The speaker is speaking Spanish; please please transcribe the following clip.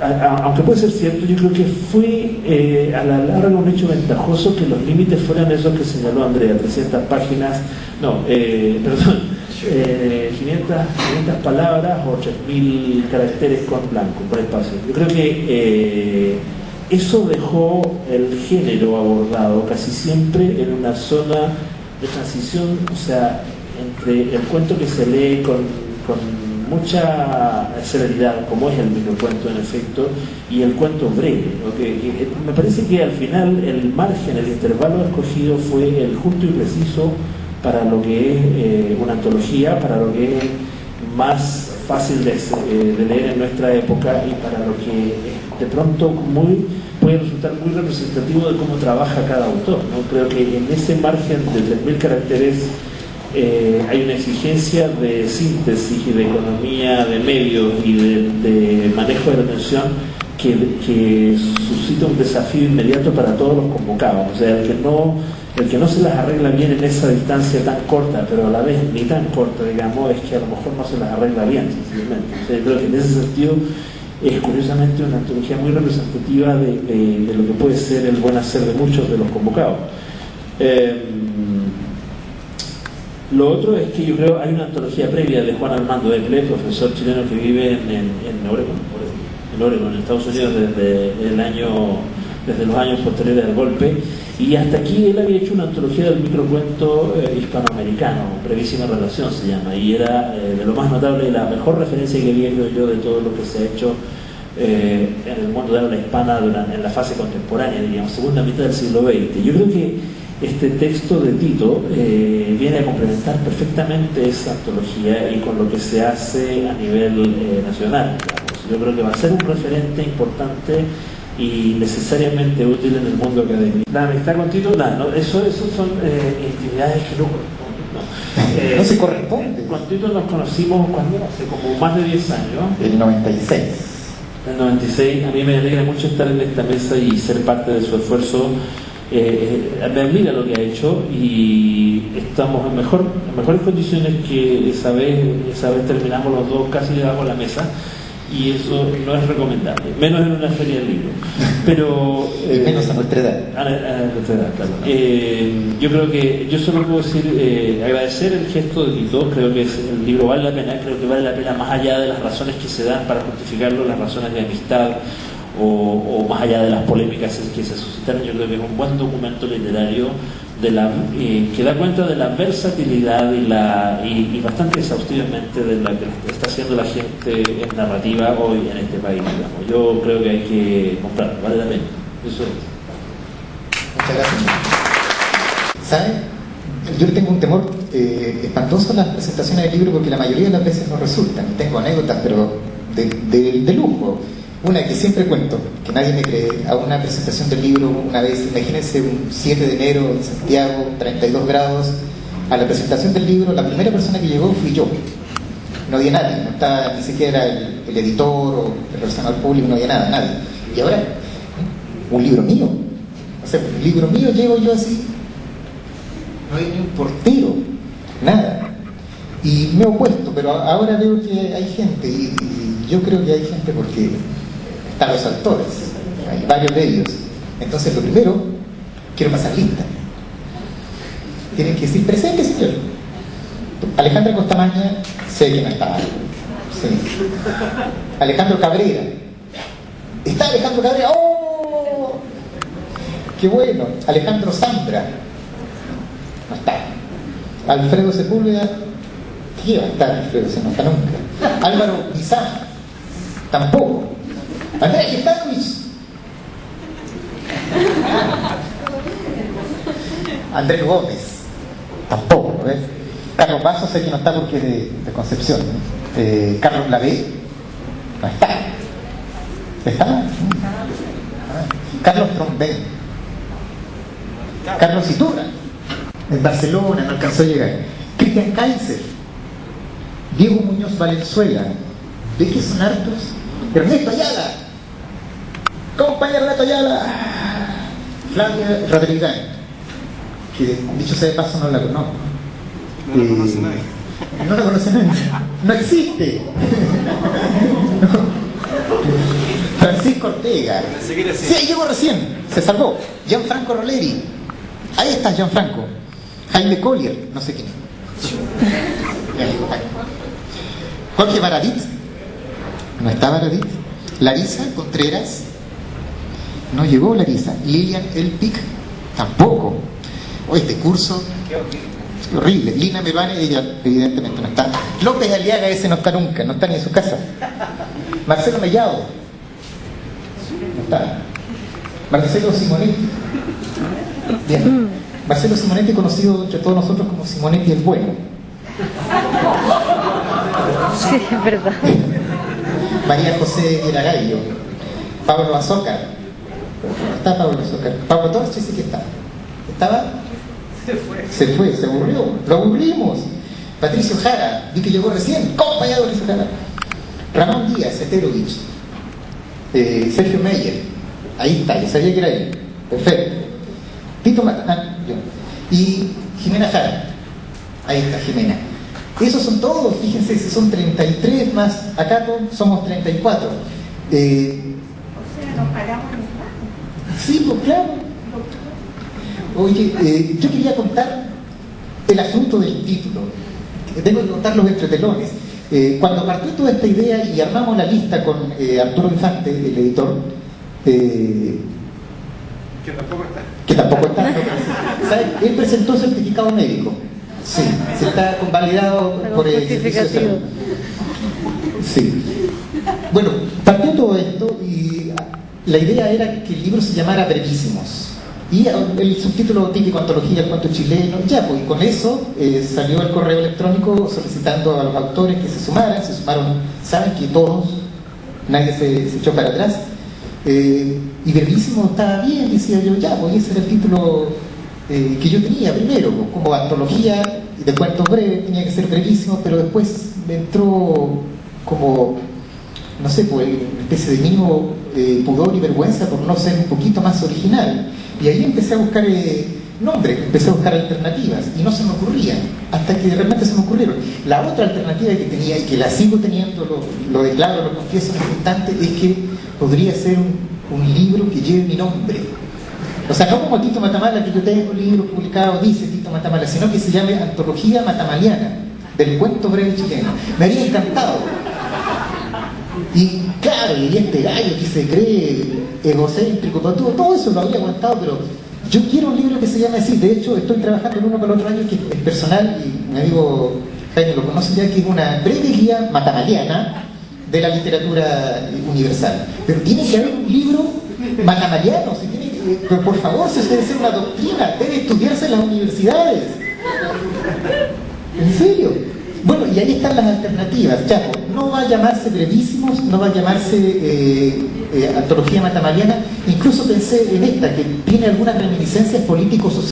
aunque puede ser cierto, yo creo que fue eh, a la larga un hecho ventajoso que los límites fueran esos que señaló Andrea, 300 páginas, no, eh, perdón, 500, eh, palabras o 3.000 caracteres con blanco, por espacio. Yo creo que eso dejó el género abordado casi siempre en una zona de transición, o sea, entre el cuento que se lee con, mucha celeridad, como es el microcuento en efecto, y el cuento breve. me parece que al final el margen, el intervalo escogido fue el justo y preciso para lo que es eh, una antología, para lo que es más fácil de, eh, de, leer en nuestra época y para lo que de pronto muy puede resultar muy representativo de cómo trabaja cada autor. ¿no? Creo que en ese margen de 3.000 caracteres eh, hay una exigencia de síntesis y de economía de medios y de, manejo de la atención que, suscita un desafío inmediato para todos los convocados. O sea, el que no el que no se las arregla bien en esa distancia tan corta, pero a la vez ni tan corta, digamos, es que a lo mejor no se las arregla bien, sencillamente. O sea, creo que en ese sentido es curiosamente una antología muy representativa de, lo que puede ser el buen hacer de muchos de los convocados. Eh, lo otro es que yo creo hay una antología previa de Juan Armando Eble, profesor chileno que vive en, en, Oregon, en Oregon, en Estados Unidos desde el año, desde los años posteriores al golpe, y hasta aquí él había hecho una antología del microcuento eh, hispanoamericano, Brevísima Relación se llama, y era eh, de lo más notable y la mejor referencia que había yo de todo lo que se ha hecho eh, en el mundo de habla hispana durante, en la fase contemporánea, diríamos, segunda mitad del siglo XX. Yo creo que este texto de Tito viene a complementar perfectamente esa antología y con lo que se hace a nivel nacional. Yo creo que va a ser un referente importante y necesariamente útil en el mundo académico. La amistad con Tito, no, eso, eso son eh, intimidades que no no se corresponde. Con Tito nos conocimos cuando hace como más de 10 años. El 96. El 96, a mí me alegra mucho estar en esta mesa y ser parte de su esfuerzo. Eh, eh, me admira lo que ha hecho y estamos en, mejor, en mejores condiciones que esa vez, esa vez terminamos los dos casi debajo de la mesa y eso no es recomendable, menos en una feria del libro. Pero, eh, menos a nuestra edad. A, nuestra edad, claro. Eh, yo creo que, yo solo puedo decir, eh, agradecer el gesto de Tito, creo que el libro vale la pena, creo que vale la pena más allá de las razones que se dan para justificarlo, las razones de amistad o, más allá de las polémicas que se suscitaron, yo creo que es un buen documento literario de la, eh, que da cuenta de la versatilidad y, la, y, bastante exhaustivamente de la que está haciendo la gente en narrativa hoy en este país. Digamos. Yo creo que hay que comprarlo, vale la pena. Eso es. Muchas gracias. ¿Saben? Yo tengo un temor eh, espantoso en las presentaciones del libro porque la mayoría de las veces no resultan. Tengo anécdotas, pero de, de, de lujo. Una que siempre cuento, que nadie me cree, a una presentación del libro una vez, imagínense un 7 de enero en Santiago, 32 grados, a la presentación del libro, la primera persona que llegó fui yo. No había nadie, no estaba ni siquiera el, editor o el personal público, no había nada, nadie. Y ahora, un libro mío. O sea, un libro mío llego yo así, no hay ni un portero, nada. Y me he opuesto, pero ahora veo que hay gente, y yo creo que hay gente porque están los actores, hay varios de ellos. Entonces, lo primero, quiero pasar lista. Tienen que decir presente, señor. Alejandra Costamaña, sé que no está. Alejandro Cabrera. Está Alejandro Cabrera. ¡Oh! ¡Qué bueno! Alejandro Zambra. No está. Alfredo Sepúlveda. ¿Qué va a estar Alfredo? Se no está nunca. Álvaro Pizarro. Tampoco. Andrés, ¿qué está Luis? Andrés Gómez, tampoco, ¿ves? Carlos Vaso sé que no está porque es de, Concepción. Eh, Carlos Lavé, no está. ¿Está? Carlos Trombén. Carlos Iturra. En Barcelona no alcanzó a llegar. Cristian Kaiser. Diego Muñoz Valenzuela. ¿De qué son hartos? Ernesto Ayala compañero Neto Ayala, Flavia Rodríguez, que dicho sea de paso no la conozco. No la conoce nadie. No la conoce nadie. No existe. Francisco Ortega. Sí, llegó recién, se salvó. Gianfranco Roleri. Ahí está Gianfranco. Jaime Collier, no sé quién. Jorge Baradit. No está Baradit. Larisa Contreras. No llegó Larisa. Lilian Elpic. Tampoco. O este curso. Horrible. Lina Mevane, ella evidentemente no está. López Aliaga, ese no está nunca, no está ni en su casa. Marcelo Mellado. No está. Marcelo Simonetti. Bien. Marcelo Simonetti, conocido entre todos nosotros como Simonetti el Bueno. Sí, es verdad. María José Iragallo. Pablo Azócar. Está Pablo Azócar. Pablo Torres sí que está. ¿Estaba? Se fue. Se fue, se aburrió. Lo aburrimos. Patricio Jara, vi que llegó recién. Compañero Patricio Jara. Ramón Díaz, Eterovich. Eh, Sergio Meyer. Ahí está, yo sabía que era él. Perfecto. Tito Matán, yo. Y Jimena Jara. Ahí está Jimena. Esos son todos, fíjense, son 33 más acá somos 34. Eh, o sea, nos paramos en Sí, pues claro. Oye, eh, yo quería contar el asunto del título. Tengo que contar los entretelones. Eh, cuando partió toda esta idea y armamos la lista con eh, Arturo Infante, el editor, eh, que tampoco está. que tampoco está, no, ¿sabe? él presentó certificado médico. Sí, se está convalidado por el Servicio de justificativo. Salud. Sí. Bueno, partió todo esto y la idea era que el libro se llamara Brevísimos. Y el subtítulo típico, antología del cuento chileno, ya, pues y con eso eh, salió el correo electrónico solicitando a los autores que se sumaran, se sumaron, saben que todos, nadie se, echó para atrás. Eh, y brevísimo estaba bien, decía yo, ya, pues ese era el título eh, que yo tenía primero, pues, como antología de cuentos breves, tenía que ser brevísimo, pero después me entró como, no sé, pues una especie de mínimo eh, pudor y vergüenza por no ser un poquito más original. Y ahí empecé a buscar eh, nombres, empecé a buscar alternativas y no se me ocurrían, hasta que realmente se me ocurrieron. La otra alternativa que tenía y que la sigo teniendo, lo, declaro, lo confieso en este instante, es que podría ser un, un libro que lleve mi nombre. O sea, no como Tito Matamala, que yo tengo un libro publicado, dice Tito Matamala, sino que se llame Antología Matamaliana, del cuento breve chileno. Me habría encantado. Y y este gallo que se cree egocéntrico, todo, todo eso lo habría aguantado, pero yo quiero un libro que se llame así. De hecho, estoy trabajando en uno para otro año que es personal, y mi amigo Jaime lo conoce ya, que es una breve guía matamaliana de la literatura universal. Pero tiene que haber un libro matamaliano, pero por favor, si debe ser una doctrina, debe estudiarse en las universidades. ¿En serio? Bueno, y ahí están las alternativas. Chapo, no va a llamarse brevísimos, no va a llamarse eh, eh, antología matamaliana. Incluso pensé en esta, que tiene algunas reminiscencias políticos